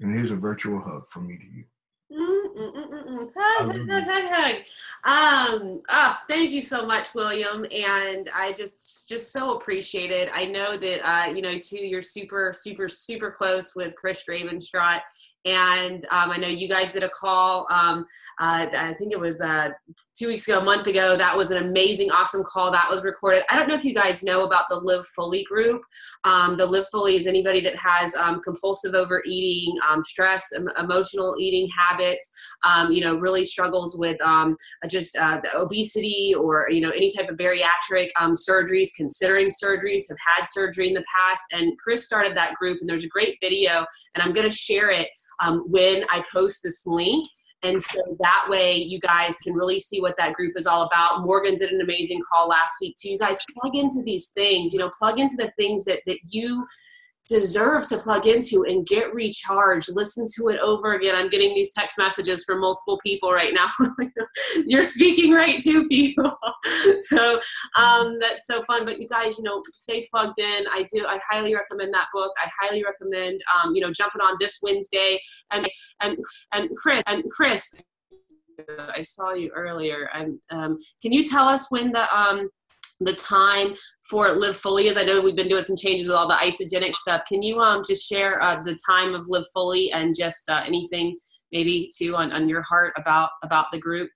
And here's a virtual hug from me to you. Mm, hug, hug, hug, hug. Um, oh, thank you so much, William. And I just, just so appreciate it. I know that, uh, you know, too, you're super, super, super close with Chris Ravenstraat and um, I know you guys did a call. Um, uh, I think it was uh, two weeks ago, a month ago. That was an amazing, awesome call that was recorded. I don't know if you guys know about the Live Fully group. Um, the Live Fully is anybody that has um, compulsive overeating, um, stress, emotional eating habits. Um, you know, really struggles with just uh, obesity or you know any type of bariatric surgeries, considering surgeries, have had surgery in the past. And Chris started that group, and there's a great video, and I'm going to share it um, when I post this link. And so that way you guys can really see what that group is all about. Morgan did an amazing call last week too. You guys plug into these things, you know, plug into the things that, that you deserve to plug into and get recharged. Listen to it over again. I'm getting these text messages from multiple people right now. You're speaking right to people. so um, that's so fun. But you guys, you know, stay plugged in. I do. I highly recommend that book. I highly recommend, um, you know, jumping on this Wednesday. And and and Chris and Chris, I saw you earlier. And um, can you tell us when the um, the time for Live Fully is? I know we've been doing some changes with all the Isagenix stuff. Can you um, just share uh, the time of Live Fully and just uh, anything maybe too on, on your heart about about the group?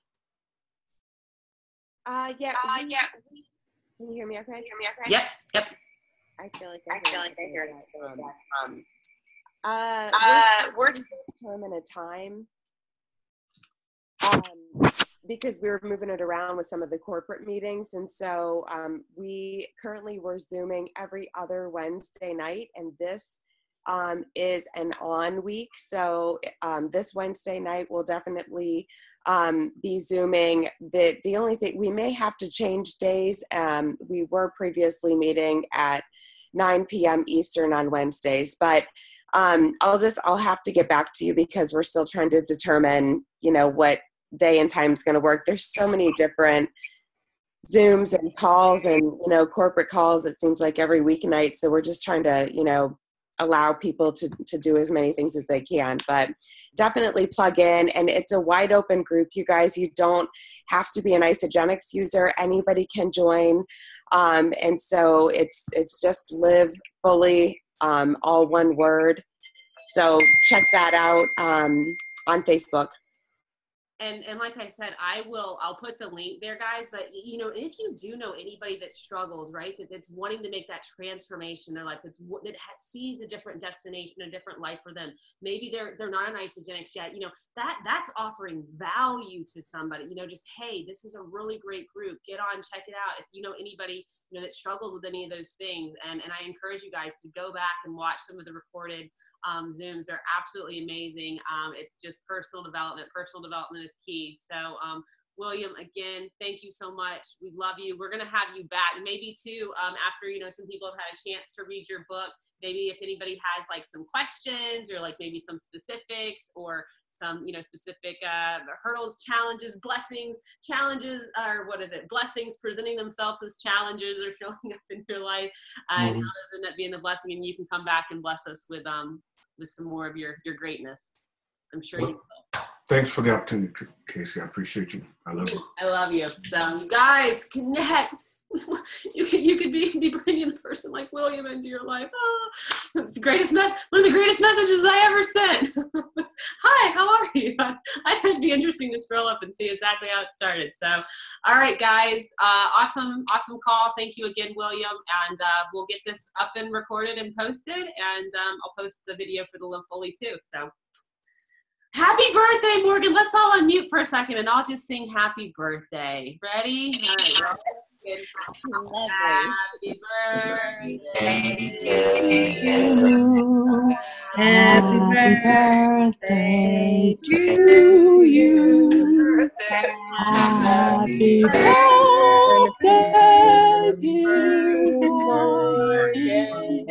Uh, yeah. Uh, yeah. Can you hear me okay? Can you hear me okay? Yep. Yep. I feel like I, I feel like I hear it. Um, um, uh, uh, we're, we're determine a time. Um, because we were moving it around with some of the corporate meetings. And so um, we currently were Zooming every other Wednesday night. And this um, is an on week. So um, this Wednesday night we'll definitely um, be Zooming. The, the only thing, we may have to change days. Um, we were previously meeting at 9 p.m. Eastern on Wednesdays, but um, I'll just, I'll have to get back to you because we're still trying to determine, you know, what day and time is going to work. There's so many different Zooms and calls and, you know, corporate calls, it seems like every weeknight. So we're just trying to, you know, allow people to, to do as many things as they can. But definitely plug in. And it's a wide open group, you guys. You don't have to be an Isagenix user. Anybody can join. Um, and so it's it's just live fully, um, all one word. So check that out um, on Facebook. And and like I said, I will. I'll put the link there, guys. But you know, if you do know anybody that struggles, right, that, that's wanting to make that transformation in their life, that's that has, sees a different destination, a different life for them. Maybe they're they're not an Isagenix yet. You know, that that's offering value to somebody. You know, just hey, this is a really great group. Get on, check it out. If you know anybody you know that struggles with any of those things, and and I encourage you guys to go back and watch some of the recorded um, Zooms. They're absolutely amazing. Um, it's just personal development. Personal development is key. So, um, William, again, thank you so much. We love you. We're going to have you back. Maybe too, um, after, you know, some people have had a chance to read your book, maybe if anybody has like some questions or like maybe some specifics or some you know specific uh, hurdles challenges blessings challenges or what is it blessings presenting themselves as challenges or showing up in your life uh, mm-hmm. and how does end up being the blessing and you can come back and bless us with um with some more of your your greatness i'm sure well, you will thanks for the opportunity casey i appreciate you i love you i love you so guys connect you could you could be, be bringing a person like William into your life. Oh, the greatest mess. One of the greatest messages I ever sent. Hi, how are you? I would be interesting to scroll up and see exactly how it started. So, all right, guys, uh, awesome, awesome call. Thank you again, William, and uh, we'll get this up and recorded and posted, and um, I'll post the video for the Live Fully too. So. Happy birthday, Morgan. Let's all unmute for a second and I'll just sing happy birthday. Ready? All right. Happy birthday to you. Happy birthday to you. Happy birthday, dear Morgan.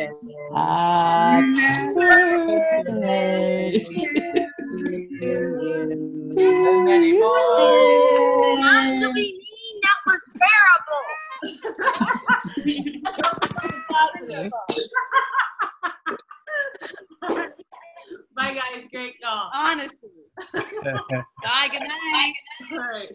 Happy birthday to you. Not to be mean, that was terrible. Bye, guys. Great call. Honestly. Bye. Good night. All right.